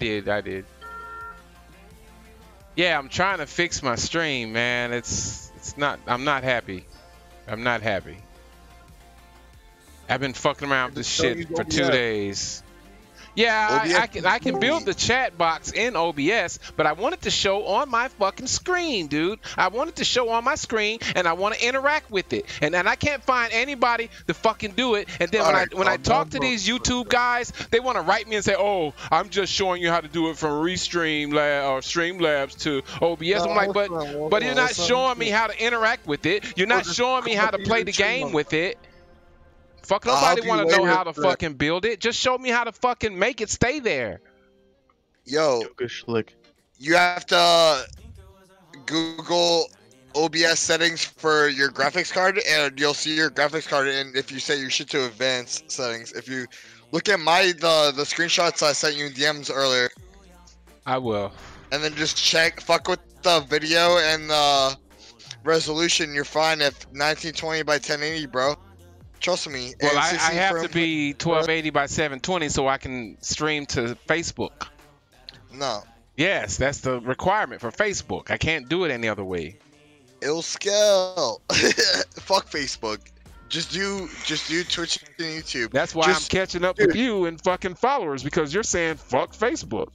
did. I did. Yeah, I'm trying to fix my stream, man. It's it's not. I'm not happy. I'm not happy. I've been fucking around with this shit for two days. Yeah, I, I, can I can build the chat box in OBS, but I want it to show on my fucking screen, dude. I want it to show on my screen, and I want to interact with it. And and I can't find anybody to fucking do it. And then when right, I when I talk to these YouTube guys, they want to write me and say, "Oh, I'm just showing you how to do it from Restream Lab or uh, Streamlabs to OBS." I'm like, but but you're not showing me how to interact with it. You're not showing me how to play the game with it. Fuck nobody want to know how to fucking build it. Just show me how to fucking make it stay there. Yo, you have to uh, Google OBS settings for your graphics card, and you'll see your graphics card. And if you set your shit to advanced settings, if you look at my the the screenshots I sent you in DMs earlier, I will. And then just check, fuck with the video and the resolution. You're fine if 1920 by 1080, bro. Trust me. Well, I, I, have to be 1280 by 720 so I can stream to Facebook. No. Yes, that's the requirement for Facebook. I can't do it any other way. It'll scale. Fuck Facebook. Just do just do Twitch and YouTube. That's why just, I'm catching up dude. with you and fucking followers because you're saying fuck Facebook.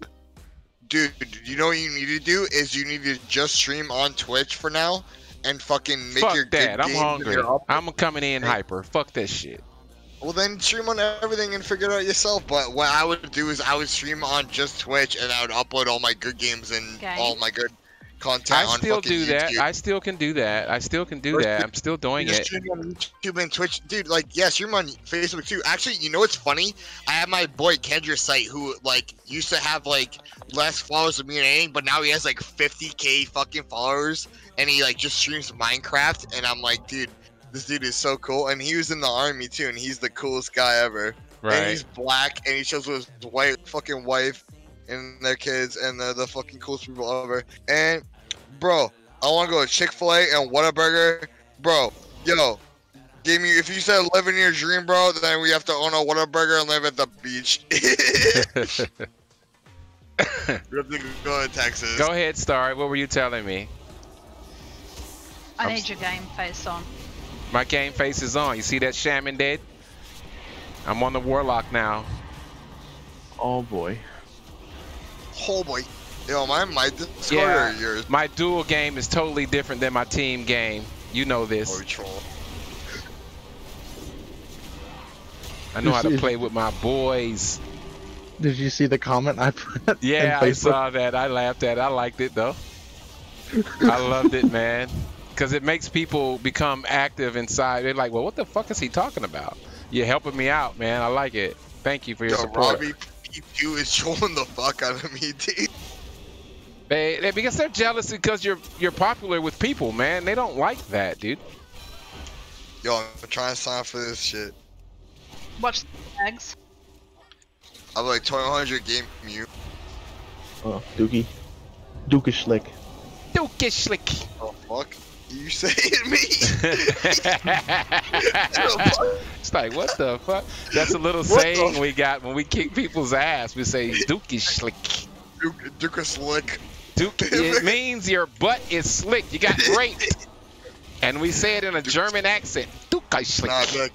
Dude, you know what you need to do is you need to just stream on Twitch for now and fucking make Fuck your that. I'm hungry. I'm coming in hyper. Fuck that shit. Well, then stream on everything and figure it out yourself. But what I would do is I would stream on just Twitch and I would upload all my good games and okay. all my good content. I still do that. I still can do that. I still can do that. I'm still doing it. On YouTube and Twitch, dude. Like, yes, you're on Facebook too. Actually, you know what's funny? I have my boy Kendra site who like used to have like less followers than me and anything, but now he has like 50k fucking followers and he like just streams Minecraft, and I'm like, dude, this dude is so cool. And he was in the army too, and he's the coolest guy ever. Right. And he's black, and he shows with his white fucking wife and their kids, and they're the fucking coolest people ever. And bro, I want to go to Chick Fil A and Whataburger, bro. Yo, give me if you said living your dream, bro, then we have to own a Whataburger and live at the beach. we have to go to Texas. Go ahead, Star. What were you telling me? I need your game face on. My game face is on. You see that shaman dead? I'm on the warlock now. Oh boy. Oh boy. Yo, my my Discord yeah, yours? My dual game is totally different than my team game. You know this. Oh, troll. I know how to play with my boys. Did you see the comment I put? Yeah, I saw that. I laughed at it. I liked it though. I loved it, man because it makes people become active inside. They're like, well, what the fuck is he talking about? You're helping me out, man. I like it. Thank you for your Yo, support. Robbie you is trolling the fuck out of me, dude. They, they, because they're jealous because you're you're popular with people, man. They don't like that, dude. Yo, I'm trying to sign up for this shit. Watch the tags. I'm like 1200 game mute. Oh, Dookie. Dookie Slick. Dookie Slick. Oh, fuck you saying me? it's like, what the fuck? That's a little what saying we got when we kick people's ass. We say, Dookie slick. Duke, Duke slick. Duke, it means your butt is slick. You got raped. and we say it in a Duke German accent. Dookie slick. Nah,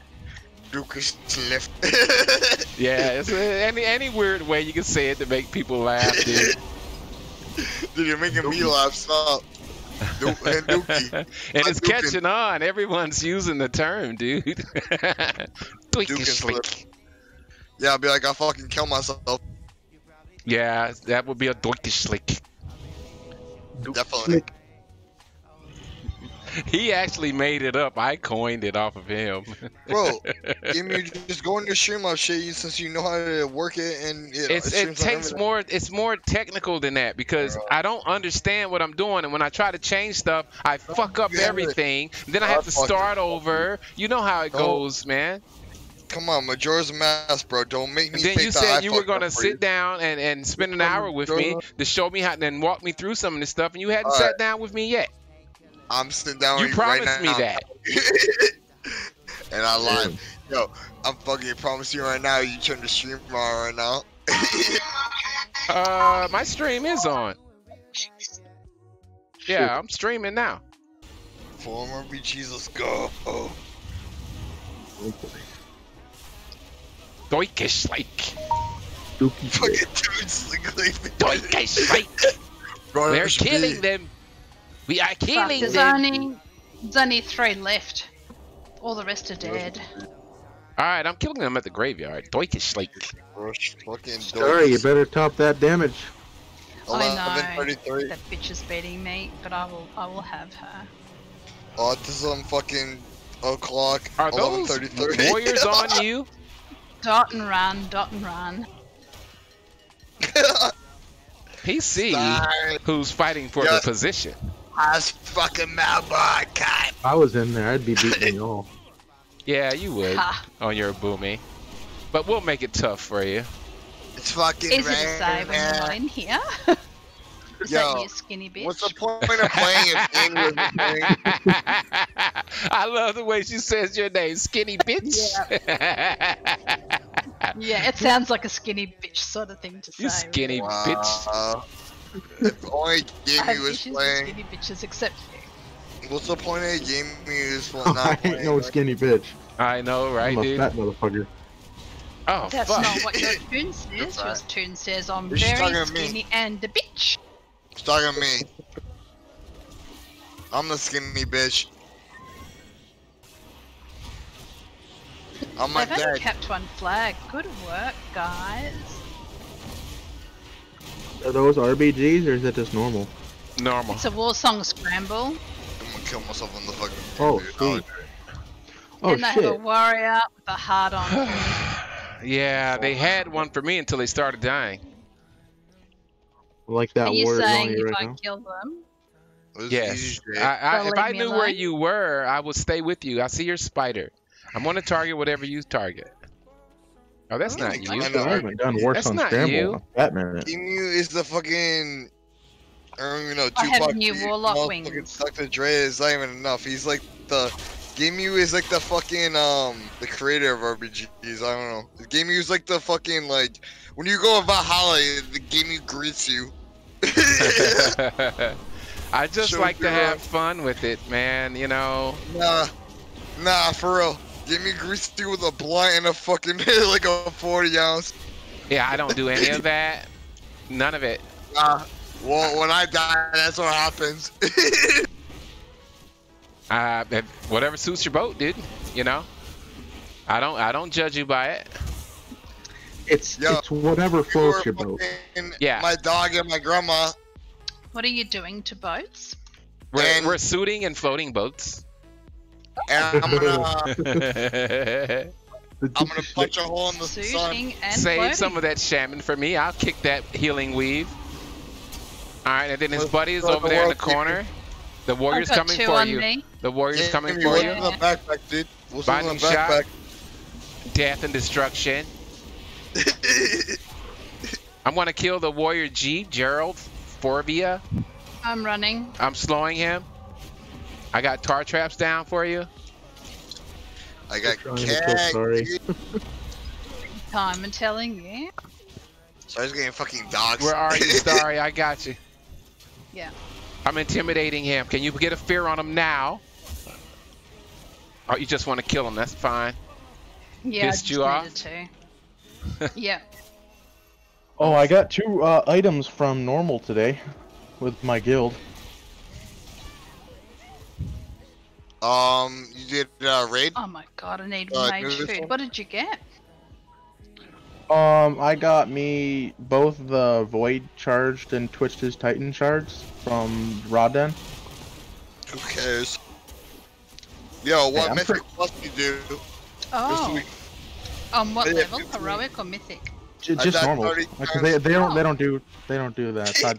Duke slick. yeah, it's a, any, any weird way you can say it to make people laugh, dude. Dude, you're making me laugh. Stop and and it's catching on. Everyone's using the term, dude. Tweak Yeah, I'll be like, I'll fucking kill myself. Yeah, that would be a doikish Definitely. he actually made it up. I coined it off of him. Bro, give me just go into Streamlabs shit you, since you know how to work it and it, it takes more. It's more technical than that because Bro. I don't understand what I'm doing, and when I try to change stuff, I fuck up everything. Then I have to start over. You know how it goes, man. Come on, Majora's Mask, bro. Don't make me. And then you said you were gonna sit you. down and, and spend an hour with me to show me how, and walk me through some of this stuff, and you hadn't All sat right. down with me yet. I'm sitting down. You promised right me that. and I lied. Yo, I'm fucking promising you right now. You turn the stream on right now. Uh, my stream is on. Yeah, I'm streaming now. Former BGs, let's go. Oh. Oh boy. Like. Dookie Fucking slick. dudes, like, like, Deutsche like. We're killing them. We are Fuck, killing there's them. only there's only three left. All the rest are dead. All right, I'm killing them at the graveyard. Deutsche like. Rush fucking Sorry, you better top that damage. I know that bitch is beating me, but I will I will have her. Autism fucking o'clock. Are those 11:33. warriors on you? Dot and run, dot and run. PC, Sorry. who's fighting for Yeah. the position. Ass fucking Malbar cat. If I was in there, I'd be beating you all. Yeah, you would Ha. on your boomy. But we'll make it tough for you. It's fucking Easy to raining, say when you're not man. in here. is Yo, that you skinny bitch? What's the point of playing if England is playing? I love the way she says your name, skinny bitch. Yeah, it sounds like a skinny bitch sort of thing to say. you skinny Wow. bitch. If only I Gamey was playing. skinny bitches except you. What's the point of Gamey is I not ain't playing? no skinny bitch. I know, right, I'm a dude? fat motherfucker. Oh, That's fuck. not what your tune says. That's Your tune says I'm She's very talking to me. skinny and a bitch. It's talking to me. I'm the skinny bitch. I'm my They've only kept one flag. Good work, guys. Are those RBGs or is that just normal? Normal. It's a Warsong Scramble. I'm gonna kill myself on the fucking. Oh, dude. sweet. Oh and they have a warrior with a heart on. yeah, they had one for me until they started dying. Like Are that you warrior's on saying you if right I now. kill them? Yes. I. I, if I leave me knew where you were, I would stay with you. I see your spider. I'm going to target whatever you target. Oh, that's Oh, not you. I haven't done War That's Song not Scramble you. in a fat minute. Emu is the fucking. I don't even know. I have new the warlock motherfucking wings. Dr. Dre is not even enough. He's like the. Gameu is like the fucking um the creator of RPGs. I don't know. Gameu is like the fucking like when you go to Valhalla, the Gameu greets you. I just Show like to have up. fun with it, man. You know, nah, nah, for real. Gameu greets you with a blunt and a fucking like a 40 ounce. yeah, I don't do any of that. None of it. Nah. Well, when I die, that's what happens. Uh, whatever suits your boat, dude. You know, I don't, I don't judge you by it. It's Yo, it's whatever floats were your boat. Yeah. My dog and my grandma. What are you doing to boats? We're, And- we're suiting and floating boats. And I'm gonna, I'm gonna punch a hole in the sun. Shooting and floating. some of that shaman for me. I'll kick that healing weave. All right, and then his Let's buddy is over there in the corner. The I've warrior's got coming for you. me. The warrior's Yeah, coming give for me you. one in the backpack, dude. We'll Binding the shot. backpack. Death and destruction. I'm gonna kill the warrior G, Gerald Forvia. I'm running. I'm slowing him. I got tar traps down for you. I got Trying to kill cag, Sorry. dude. Time and telling you. So I was getting fucking dogs. Where are you, Sorry, I got you. Yeah. I'm intimidating him. Can you get a fear on him now? Oh, you just want to kill him? That's fine. Yeah, I just you off? to. yeah. Oh, I got two uh, items from normal today with my guild. um, you did uh, raid? Oh my god, I need Uh, mage food. one? What did you get? Um, I got me both the Void charged and Twisted Titan shards from Rodden. Who cares? Yo, what I'm mythic plus you do this Oh, week? On what Yeah, level? fifteen. Heroic or mythic? J- I just got normal. 30 Like, 'cause they, they don't they don't do they don't do that. So I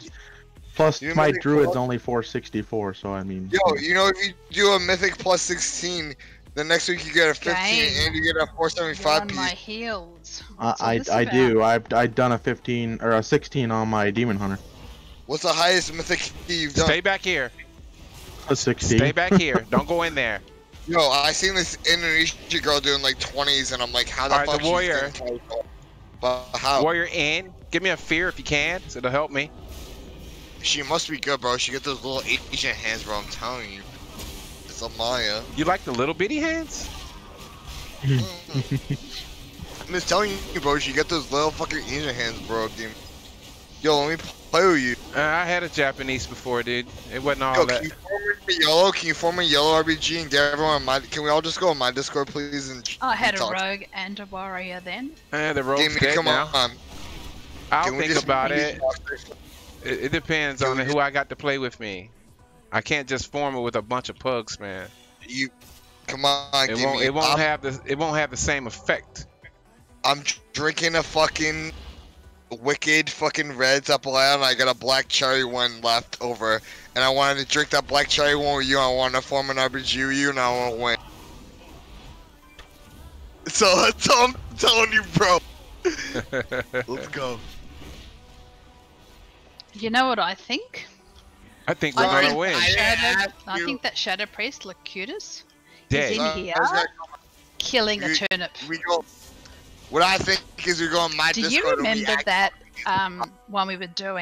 plus You my druid's Plus? only 464, so I mean. Yo, you know if you do a mythic plus 16, the next week you get a 15 Game. and you get a You're 475 on piece. my heels. I What's all I, I do. I've I done a 15 or a 16 on my demon hunter. What's the highest mythic you've done? Stay back here. A 60. Stay back here. Don't go in there. Yo, I seen this Indonesian girl doing like 20s, and I'm like, how the the fuck she's warrior. getting 20s? But how? Warrior in. Give me a fear if you can. So it'll help me. She must be good, bro. She got those little Asian hands, bro. I'm telling you. It's a Maya. You like the little bitty hands? I'm just telling you, bro. She got those little fucking Asian hands, bro. Dude. Yo, let me play with you. Uh, I had a Japanese before, dude. It wasn't all Yo, that. can you form me yellow? Can you form a yellow RBG and get everyone on my? Can we all just go on my Discord, please? And I had a rogue and a warrior then. Eh, the rogue's Give dead come now. on. I'll Can we think just about it. it. It depends Can on who I got to play with me. I can't just form it with a bunch of pugs, man. You, come on, It give won't. me. It won't I'm, have the. It won't have the same effect. I'm drinking a fucking wicked fucking red apple ale, and I got a black cherry one left over, and I wanted to drink that black cherry one with you. I wanted to form an RBG with you, and I want to win. So that's all I'm telling you, bro. Let's go. You know what I think? I think we're I gonna think win. I- Shadow, ask I think that Shadow Priest Locutus Dead. is in Uh, here how's that killing a turnip. We go. What I think is we go on my Do Discord. you remember that um, one we were doing?